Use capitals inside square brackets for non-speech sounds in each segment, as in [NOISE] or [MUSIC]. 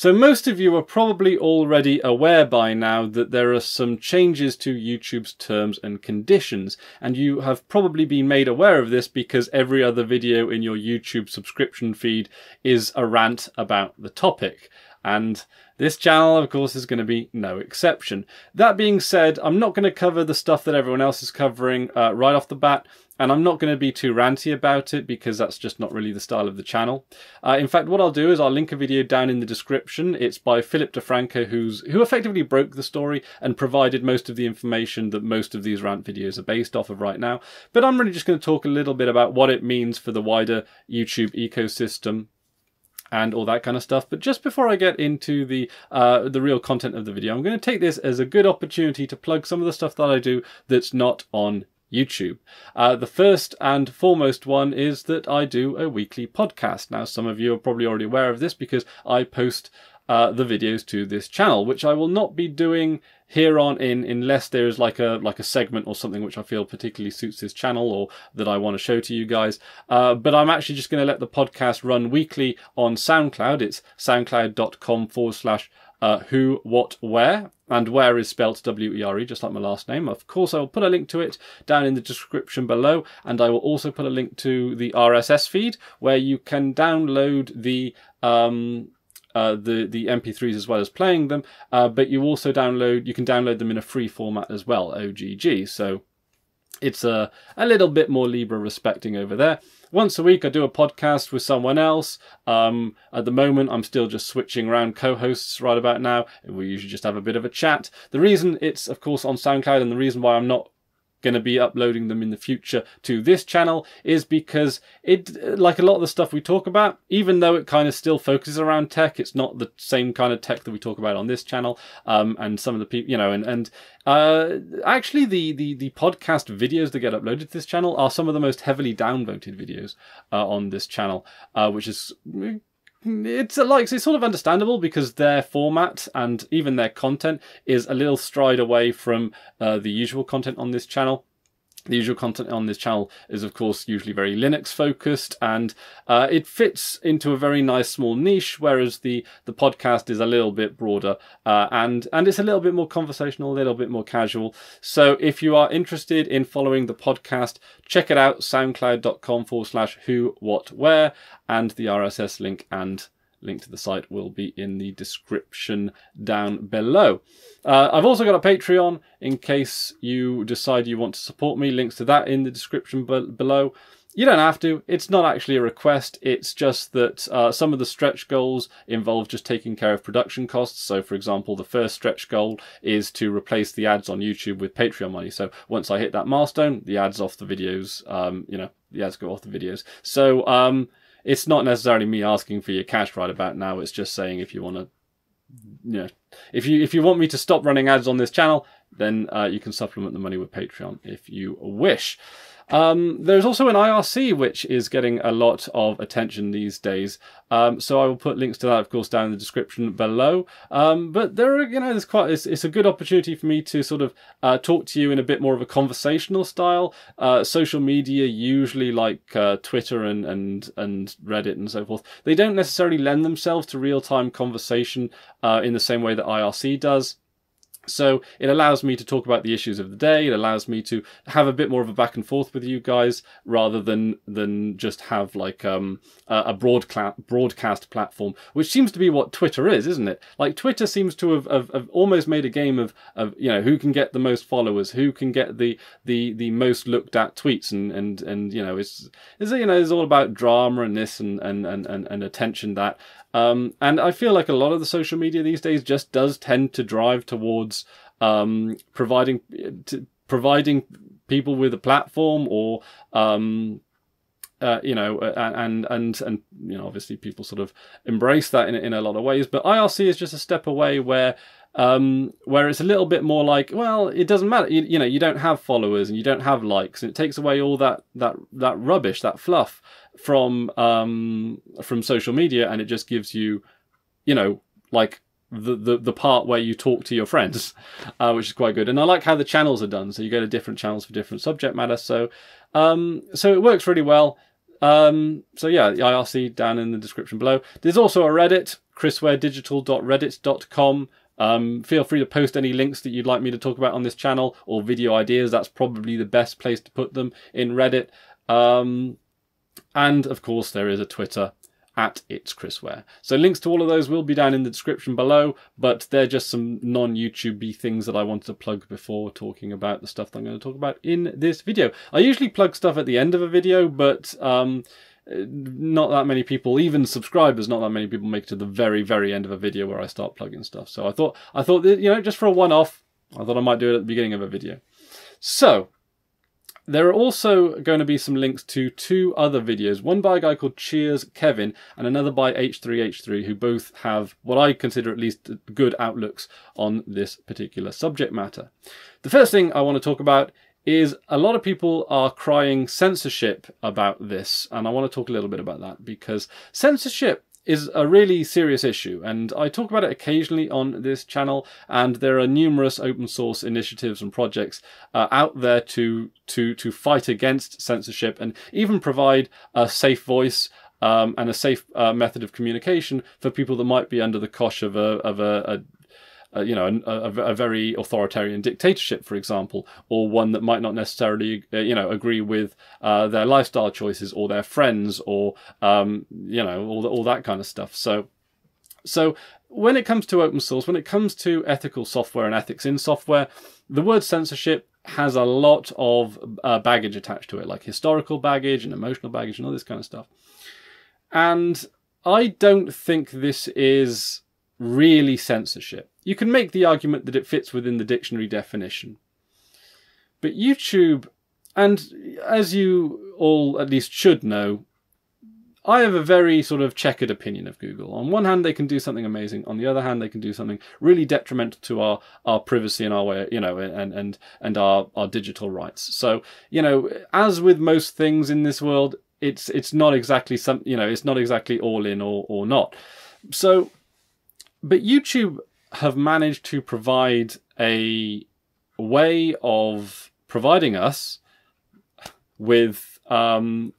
So most of you are probably already aware by now that there are some changes to YouTube's terms and conditions, and you have probably been made aware of this because every other video in your YouTube subscription feed is a rant about the topic. And this channel, of course, is going to be no exception. That being said, I'm not going to cover the stuff that everyone else is covering uh, right off the bat. And I'm not going to be too ranty about it because that's just not really the style of the channel. Uh, in fact, what I'll do is I'll link a video down in the description. It's by Philip DeFranco, who's who effectively broke the story and provided most of the information that most of these rant videos are based off of right now. But I'm really just going to talk a little bit about what it means for the wider YouTube ecosystem and all that kind of stuff. But just before I get into the uh, the real content of the video, I'm going to take this as a good opportunity to plug some of the stuff that I do that's not on YouTube. Uh, the first and foremost one is that I do a weekly podcast. Now, some of you are probably already aware of this because I post uh, the videos to this channel, which I will not be doing here on in unless there is like a like a segment or something which I feel particularly suits this channel or that I want to show to you guys. Uh, but I'm actually just going to let the podcast run weekly on SoundCloud. It's soundcloud.com forward slash uh, who, what, where, and where is spelt W-E-R-E, just like my last name. Of course, I will put a link to it down in the description below, and I will also put a link to the RSS feed where you can download the um, uh, the the MP3s as well as playing them. Uh, but you also download you can download them in a free format as well, OGG. So it's a a little bit more libre respecting over there once a week I do a podcast with someone else. Um, at the moment, I'm still just switching around co-hosts right about now. We usually just have a bit of a chat. The reason it's, of course, on SoundCloud and the reason why I'm not going to be uploading them in the future to this channel is because it like a lot of the stuff we talk about even though it kind of still focuses around tech it's not the same kind of tech that we talk about on this channel um, and some of the people you know and and uh, actually the, the the podcast videos that get uploaded to this channel are some of the most heavily downvoted videos uh, on this channel uh, which is it's like it's sort of understandable because their format and even their content is a little stride away from uh, the usual content on this channel. The usual content on this channel is, of course, usually very Linux focused, and uh, it fits into a very nice small niche. Whereas the the podcast is a little bit broader, uh, and and it's a little bit more conversational, a little bit more casual. So if you are interested in following the podcast, check it out: SoundCloud.com forward slash Who What Where, and the RSS link and link to the site will be in the description down below. Uh, I've also got a Patreon in case you decide you want to support me. Links to that in the description be- below. You don't have to. It's not actually a request. It's just that uh, some of the stretch goals involve just taking care of production costs. So, for example, the first stretch goal is to replace the ads on YouTube with Patreon money. So, once I hit that milestone, the ads off the videos, um, you know, the ads go off the videos. So, um, it's not necessarily me asking for your cash right about now. It's just saying if you want to, you know, if you if you want me to stop running ads on this channel, then uh, you can supplement the money with Patreon if you wish. Um, there's also an IRC which is getting a lot of attention these days. Um, so I will put links to that, of course, down in the description below. Um, but there are, you know, there's quite, it's, it's, a good opportunity for me to sort of uh, talk to you in a bit more of a conversational style. Uh, social media, usually like uh, Twitter and, and, and Reddit and so forth, they don't necessarily lend themselves to real time conversation uh, in the same way that IRC does. So it allows me to talk about the issues of the day. It allows me to have a bit more of a back and forth with you guys rather than than just have like um, a broadcast broadcast platform, which seems to be what Twitter is, isn't it? Like Twitter seems to have, have, have, almost made a game of of you know who can get the most followers, who can get the the the most looked at tweets, and and and you know it's is you know it's all about drama and this and and and, and attention that. Um, and I feel like a lot of the social media these days just does tend to drive towards um, providing to, providing people with a platform or um, uh, you know, and and and you know, obviously people sort of embrace that in in a lot of ways. But IRC is just a step away where um, where it's a little bit more like, well, it doesn't matter. You, you, know, you don't have followers and you don't have likes, and it takes away all that that that rubbish, that fluff from um, from social media, and it just gives you, you know, like the, the, the part where you talk to your friends, [LAUGHS] uh, which is quite good. And I like how the channels are done. So you go to different channels for different subject matter. So, um, so it works really well. um, so yeah, the IRC down in the description below. There's also a Reddit, chrisweredigital.reddit.com. Um, feel free to post any links that you'd like me to talk about on this channel or video ideas. That's probably the best place to put them in Reddit. Um, and of course, there is a Twitter at It's Chris Were. So links to all of those will be down in the description below, but they're just some non-YouTubey things that I wanted to plug before talking about the stuff that I'm going to talk about in this video. I usually plug stuff at the end of a video, but um, Uh, not that many people, even subscribers, not that many people make it to the very, very end of a video where I start plugging stuff. So I thought, I thought that, you know, just for a one-off, I thought I might do it at the beginning of a video. So, there are also going to be some links to two other videos, one by a guy called Cheers Kevin and another by H3H3, who both have what I consider at least good outlooks on this particular subject matter. The first thing I want to talk about is a lot of people are crying censorship about this, and I want to talk a little bit about that because censorship is a really serious issue, and I talk about it occasionally on this channel. And there are numerous open source initiatives and projects uh, out there to to to fight against censorship and even provide a safe voice um, and a safe uh, method of communication for people that might be under the cosh of a of a, a you know, a, a, a, very authoritarian dictatorship, for example, or one that might not necessarily, uh, you know, agree with uh, their lifestyle choices or their friends or, um, you know, all, all that kind of stuff. So, so when it comes to open source, when it comes to ethical software and ethics in software, the word censorship has a lot of uh, baggage attached to it, like historical baggage and emotional baggage and all this kind of stuff. And I don't think this is really censorship. You can make the argument that it fits within the dictionary definition. But YouTube, and as you all at least should know, I have a very sort of checkered opinion of Google. On one hand, they can do something amazing. On the other hand, they can do something really detrimental to our, our privacy and our way, you know, and, and, and our, our digital rights. So, you know, as with most things in this world, it's, it's not exactly some, you know, it's not exactly all in or, or not. So but YouTube have managed to provide a way of providing us with um,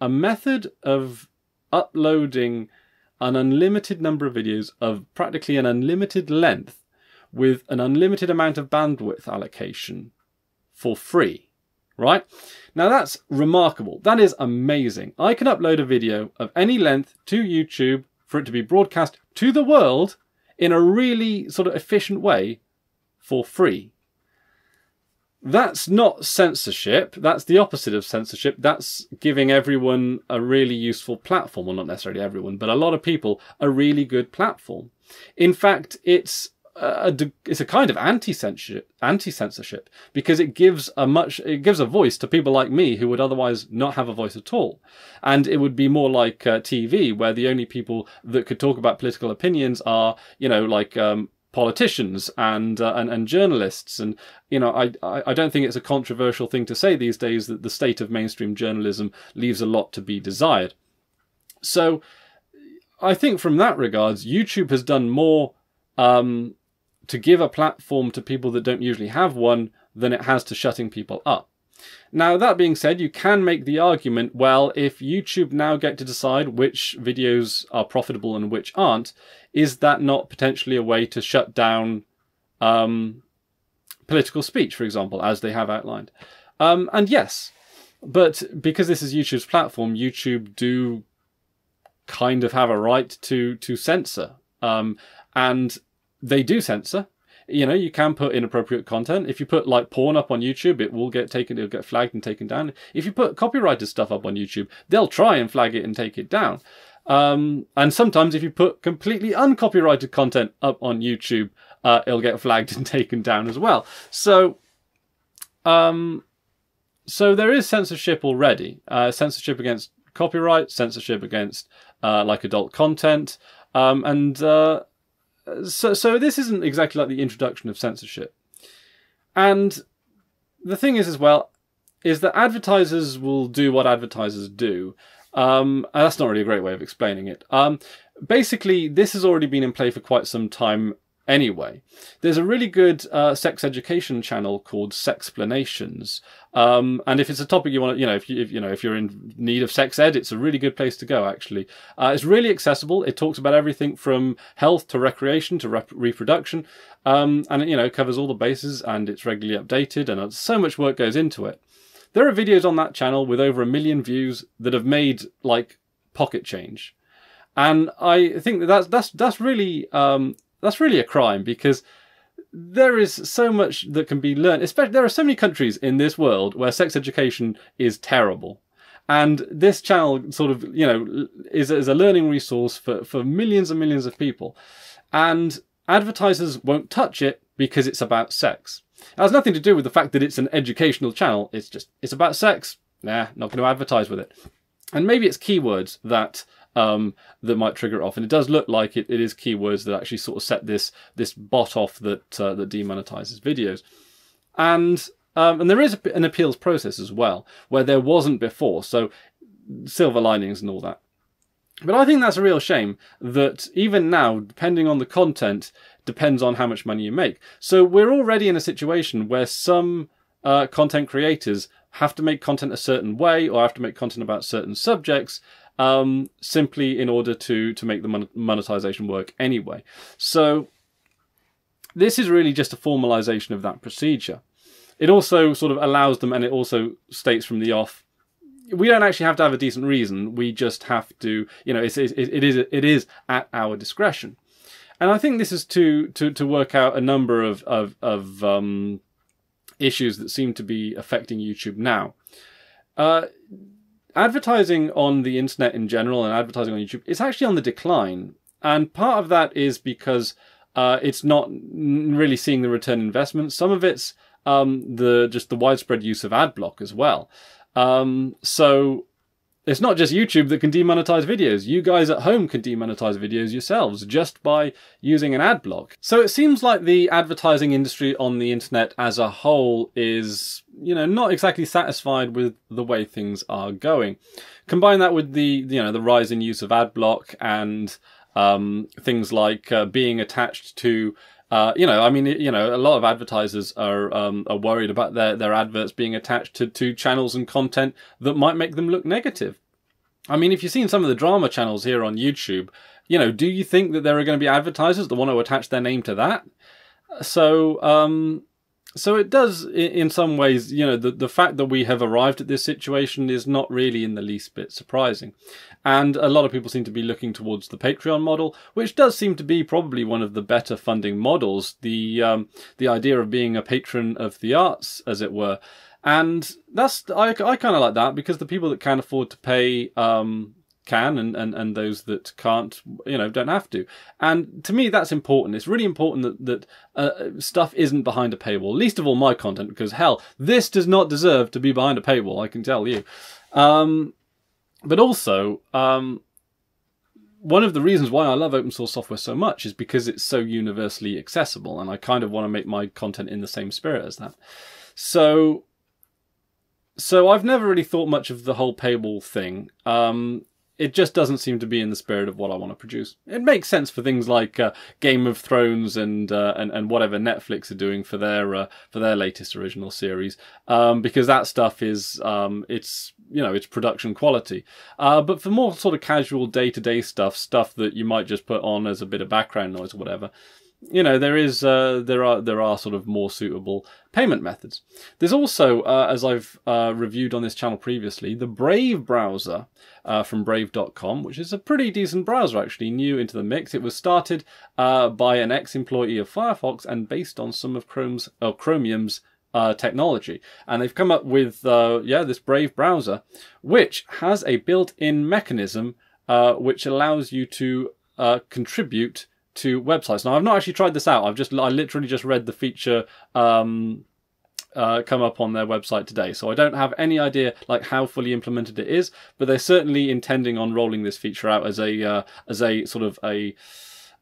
a method of uploading an unlimited number of videos of practically an unlimited length with an unlimited amount of bandwidth allocation for free, right? Now that's remarkable. That is amazing. I can upload a video of any length to YouTube for it to be broadcast to the world in a really sort of efficient way for free. That's not censorship. That's the opposite of censorship. That's giving everyone a really useful platform. Well, not necessarily everyone, but a lot of people a really good platform. In fact, it's a, it's a kind of anti-censorship, anti-censorship because it gives a much, it gives a voice to people like me who would otherwise not have a voice at all. And it would be more like uh, TV where the only people that could talk about political opinions are, you know, like, um, politicians and, uh, and and journalists and you know I I don't think it's a controversial thing to say these days that the state of mainstream journalism leaves a lot to be desired. So I think from that regards YouTube has done more um, to give a platform to people that don't usually have one than it has to shutting people up. Now, that being said, you can make the argument, well, if YouTube now get to decide which videos are profitable and which aren't, is that not potentially a way to shut down um, political speech, for example, as they have outlined? Um, and yes, but because this is YouTube's platform, YouTube do kind of have a right to to censor. Um, and they do censor. You know, you can put inappropriate content. If you put like porn up on YouTube, it will get taken, it'll get flagged and taken down. If you put copyrighted stuff up on YouTube, they'll try and flag it and take it down. Um, and sometimes if you put completely uncopyrighted content up on YouTube, uh, it'll get flagged [LAUGHS] and taken down as well. So, um, so there is censorship already. Uh, censorship against copyright, censorship against uh, like adult content, um, and uh, so so this isn't exactly like the introduction of censorship. And the thing is as well is that advertisers will do what advertisers do. Um, that's not really a great way of explaining it. Um, basically, this has already been in play for quite some time anyway. There's a really good uh, sex education channel called Sexplanations, um, and if it's a topic you want to, you know, if you, if, you know, if you're in need of sex ed, it's a really good place to go. Actually, uh, it's really accessible. It talks about everything from health to recreation to rep- reproduction, um, and you know covers all the bases. And it's regularly updated, and so much work goes into it. There are videos on that channel with over a million views that have made like pocket change, and I think that that's that's that's really um, that's really a crime because there is so much that can be learned. Especially, there are so many countries in this world where sex education is terrible. And this channel sort of, you know, is, is a learning resource for, for millions and millions of people. And advertisers won't touch it because it's about sex. It has nothing to do with the fact that it's an educational channel. It's just, it's about sex. Nah, not going to advertise with it. And maybe it's keywords that um, that might trigger it off. And it does look like it, it is keywords that actually sort of set this this bot off that uh, that demonetizes videos. And um, and there is an appeals process as well, where there wasn't before. So silver linings and all that. But I think that's a real shame that even now, depending on the content, depends on how much money you make. So we're already in a situation where some uh, content creators have to make content a certain way or have to make content about certain subjects um, simply in order to to make the monetization work anyway. So this is really just a formalization of that procedure. It also sort of allows them, and it also states from the off, we don't actually have to have a decent reason. We just have to, you know, it's, it, it is it is at our discretion. And I think this is to to to work out a number of of, of um, issues that seem to be affecting YouTube now. Uh, advertising on the internet in general and advertising on YouTube is actually on the decline. And part of that is because uh, it's not really seeing the return investment. Some of it's um, the just the widespread use of ad block as well. Um, so it's not just YouTube that can demonetize videos. You guys at home can demonetize videos yourselves just by using an ad block. So it seems like the advertising industry on the internet as a whole is, you know, not exactly satisfied with the way things are going. Combine that with the, you know, the rise in use of ad block and um, things like uh, being attached to uh, you know, I mean, you know, a lot of advertisers are um, are worried about their their adverts being attached to to channels and content that might make them look negative. I mean, if you've seen some of the drama channels here on YouTube, you know, do you think that there are going to be advertisers that want to attach their name to that? So, um, so it does, in some ways, you know, the, the fact that we have arrived at this situation is not really in the least bit surprising. And a lot of people seem to be looking towards the Patreon model, which does seem to be probably one of the better funding models. The, um, the idea of being a patron of the arts, as it were. And that's, I, I kind of like that because the people that can afford to pay, um, can and, and, and those that can't, you know, don't have to. And to me, that's important. It's really important that, that uh, stuff isn't behind a paywall, least of all my content, because hell, this does not deserve to be behind a paywall, I can tell you. Um, but also, um, one of the reasons why I love open source software so much is because it's so universally accessible, and I kind of want to make my content in the same spirit as that. So, so I've never really thought much of the whole paywall thing. Um, it just doesn't seem to be in the spirit of what I want to produce. It makes sense for things like uh, Game of Thrones and, uh, and and whatever Netflix are doing for their uh, for their latest original series, um, because that stuff is um, it's you know it's production quality. Uh, but for more sort of casual day to day stuff, stuff that you might just put on as a bit of background noise or whatever, you know there is uh, there are there are sort of more suitable payment methods. There's also, uh, as I've uh, reviewed on this channel previously, the Brave browser uh, from Brave.com, which is a pretty decent browser actually, new into the mix. It was started uh, by an ex-employee of Firefox and based on some of Chrome's or Chromium's uh, technology. And they've come up with, uh, yeah, this Brave browser, which has a built-in mechanism uh, which allows you to uh, contribute to websites. Now, I've not actually tried this out. I've just, I literally just read the feature um, uh, come up on their website today. So I don't have any idea like how fully implemented it is, but they're certainly intending on rolling this feature out as a uh, as a sort of a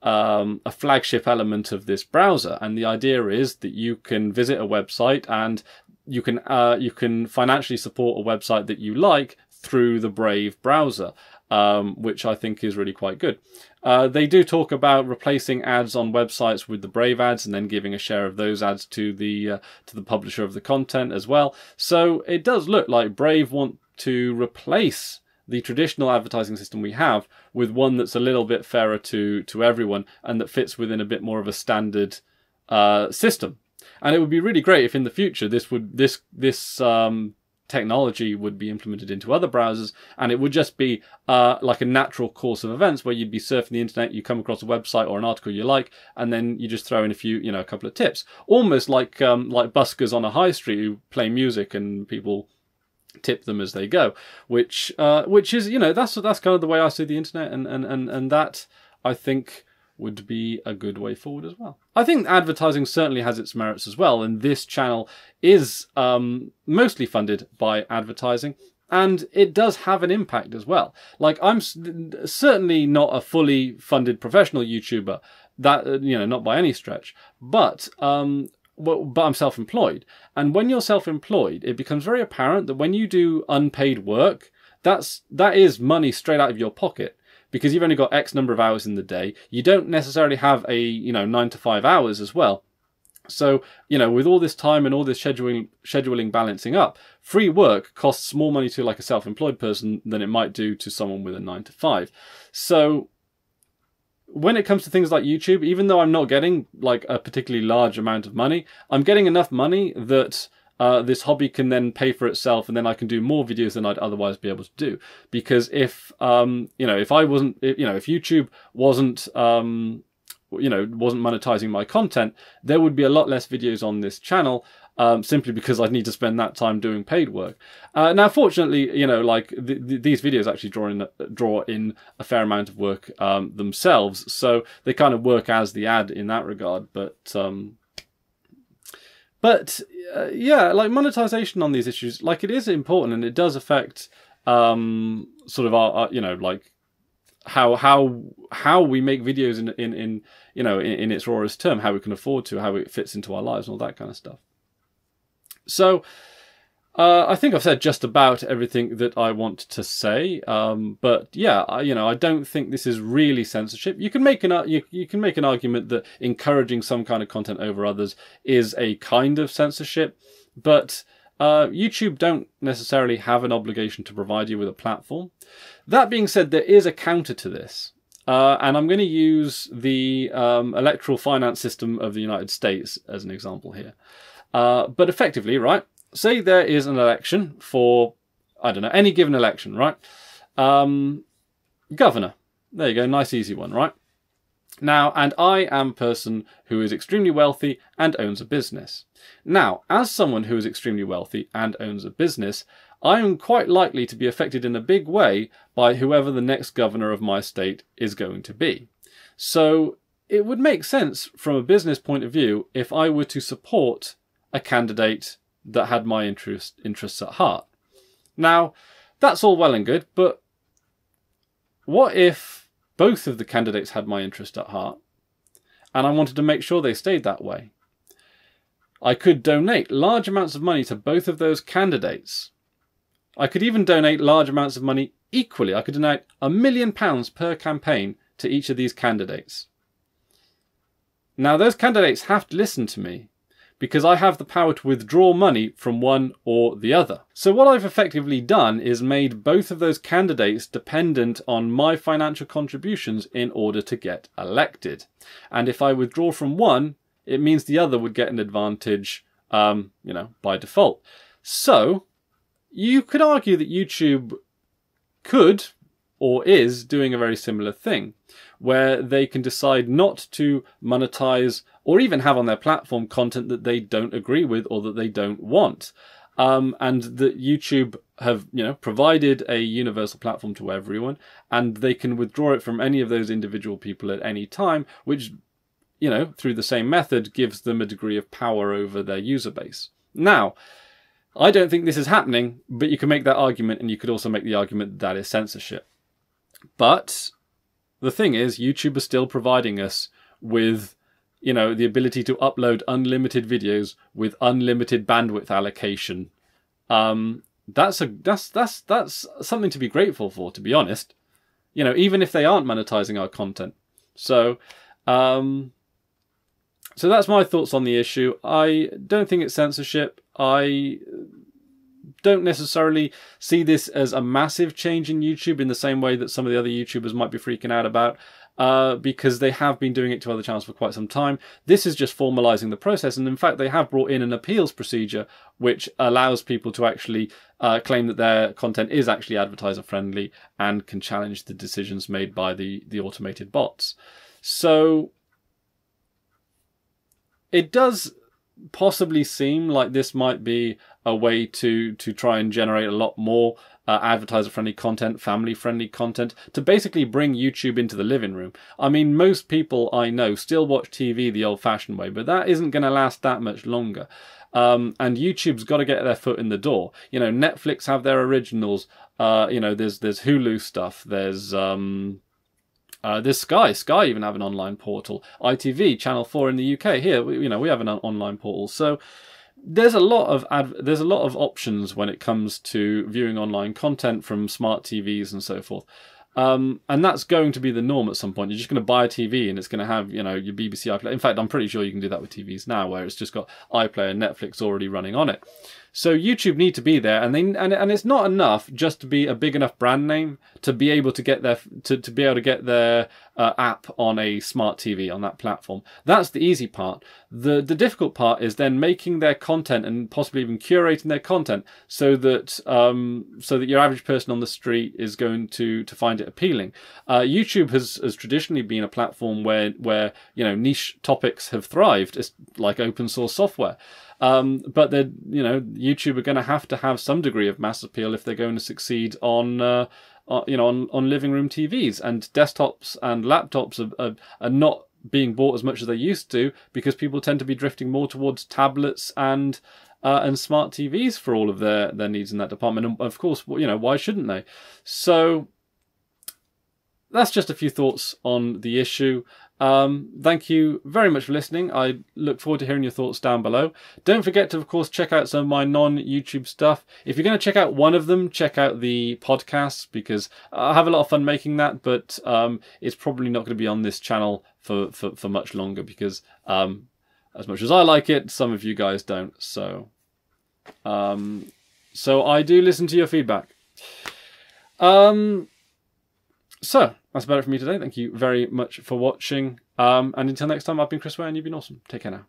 um, a flagship element of this browser. And the idea is that you can visit a website and you can uh, you can financially support a website that you like through the Brave browser. Um, which I think is really quite good. Uh, they do talk about replacing ads on websites with the Brave ads, and then giving a share of those ads to the uh, to the publisher of the content as well. So it does look like Brave want to replace the traditional advertising system we have with one that's a little bit fairer to to everyone and that fits within a bit more of a standard uh, system. And it would be really great if in the future this would this this um, technology would be implemented into other browsers and it would just be uh, like a natural course of events where you'd be surfing the internet you come across a website or an article you like and then you just throw in a few you know a couple of tips. Almost like um, like buskers on a high street who play music and people tip them as they go which uh, which is you know that's that's kind of the way I see the internet and and and, and that I think would be a good way forward as well. I think advertising certainly has its merits as well, and this channel is um, mostly funded by advertising. And it does have an impact as well. Like I'm certainly not a fully funded professional YouTuber, that uh, you know, not by any stretch. But um, well, but I'm self-employed, and when you're self-employed, it becomes very apparent that when you do unpaid work, that's that is money straight out of your pocket because you've only got X number of hours in the day. You don't necessarily have a, you know, nine to five hours as well. So, you know, with all this time and all this scheduling, scheduling balancing up, free work costs more money to like a self-employed person than it might do to someone with a nine to five. So when it comes to things like YouTube, even though I'm not getting like a particularly large amount of money, I'm getting enough money that uh, this hobby can then pay for itself and then I can do more videos than I'd otherwise be able to do. Because if, um, you know, if I wasn't, you know, if YouTube wasn't, um, you know, wasn't monetizing my content, there would be a lot less videos on this channel. Um, simply because I'd need to spend that time doing paid work. Uh, now, fortunately, you know, like th th these videos actually draw in draw in a fair amount of work um, themselves, so they kind of work as the ad in that regard. But um, but uh, yeah, like monetization on these issues, like it is important and it does affect um, sort of our, our, you know, like how how how we make videos in in in you know in, in its rawest term, how we can afford to, how it fits into our lives and all that kind of stuff. So uh, I think I've said just about everything that I want to say, um, but yeah, I, you know, I don't think this is really censorship. You can make an you, you can make an argument that encouraging some kind of content over others is a kind of censorship, but uh, YouTube don't necessarily have an obligation to provide you with a platform. That being said, there is a counter to this. Uh, and I'm going to use the um, electoral finance system of the United States as an example here. Uh, but effectively, right, say there is an election for, I don't know, any given election, right? Um, governor. There you go, nice easy one, right? Now, and I am a person who is extremely wealthy and owns a business. Now, as someone who is extremely wealthy and owns a business, I am quite likely to be affected in a big way by whoever the next governor of my state is going to be. So it would make sense from a business point of view if I were to support a candidate that had my interest, interests at heart. Now, that's all well and good, but what if both of the candidates had my interest at heart and I wanted to make sure they stayed that way? I could donate large amounts of money to both of those candidates. I could even donate large amounts of money equally. I could donate a million pounds per campaign to each of these candidates. Now, those candidates have to listen to me because I have the power to withdraw money from one or the other. So what I've effectively done is made both of those candidates dependent on my financial contributions in order to get elected. And if I withdraw from one, it means the other would get an advantage, um, you know, by default. So you could argue that YouTube could or is doing a very similar thing, where they can decide not to monetize or even have on their platform content that they don't agree with or that they don't want. Um, and that YouTube have, you know, provided a universal platform to everyone, and they can withdraw it from any of those individual people at any time, which, you know, through the same method gives them a degree of power over their user base. Now, I don't think this is happening, but you can make that argument, and you could also make the argument that, is censorship. But the thing is, YouTube is still providing us with you know, the ability to upload unlimited videos with unlimited bandwidth allocation. Um, that's a that's that's that's something to be grateful for, to be honest. you know, even if they aren't monetizing our content. So, um, so that's my thoughts on the issue. I don't think it's censorship. I don't necessarily see this as a massive change in YouTube in the same way that some of the other YouTubers might be freaking out about. Uh, because they have been doing it to other channels for quite some time. This is just formalizing the process, and in fact, they have brought in an appeals procedure which allows people to actually uh, claim that their content is actually advertiser friendly and can challenge the decisions made by the the automated bots. So it does possibly seem like this might be a way to to try and generate a lot more uh, advertiser friendly content, family friendly content to basically bring YouTube into the living room. I mean, most people I know still watch TV the old fashioned way, but that isn't going to last that much longer. Um, and YouTube's got to get their foot in the door. You know, Netflix have their originals. Uh, you know, there's there's Hulu stuff. There's um, uh, there's Sky. Sky even have an online portal. ITV, Channel Four in the UK. Here, we, you know, we have an online portal. So there's a lot of ad- there's a lot of options when it comes to viewing online content from smart TVs and so forth. Um, and that's going to be the norm at some point. You're just going to buy a TV and it's going to have, you know, your BBC iPlayer. In fact, I'm pretty sure you can do that with TVs now, where it's just got iPlayer and Netflix already running on it. So YouTube need to be there, and they and, and it's not enough just to be a big enough brand name to be able to get their to, to be able to get their uh, app on a smart TV on that platform. That's the easy part. The the difficult part is then making their content and possibly even curating their content so that um, so that your average person on the street is going to to find it appealing. Uh, YouTube has has traditionally been a platform where where you know niche topics have thrived. It's like open source software. Um, but they you know, YouTube are going to have to have some degree of mass appeal if they're going to succeed on, uh, you know, on, on living room TVs and desktops and laptops are, are, are not being bought as much as they used to because people tend to be drifting more towards tablets and uh, and smart TVs for all of their their needs in that department. And of course, you know, why shouldn't they? So that's just a few thoughts on the issue. Um, thank you very much for listening. I look forward to hearing your thoughts down below. Don't forget to, of course, check out some of my non YouTube stuff. If you're going to check out one of them, check out the podcast because I have a lot of fun making that, but um, it's probably not going to be on this channel for, for, for much longer because, um, as much as I like it, some of you guys don't. So, um, so I do listen to your feedback. Um, so that's about it for me today. Thank you very much for watching. Um, and until next time, I've been Chris Were and you've been awesome. Take care now.